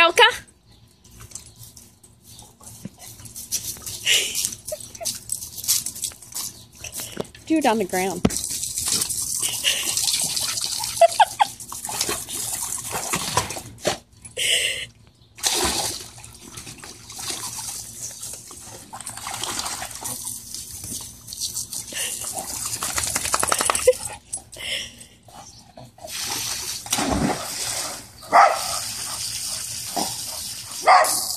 Elka. Do it on the ground. Jesus!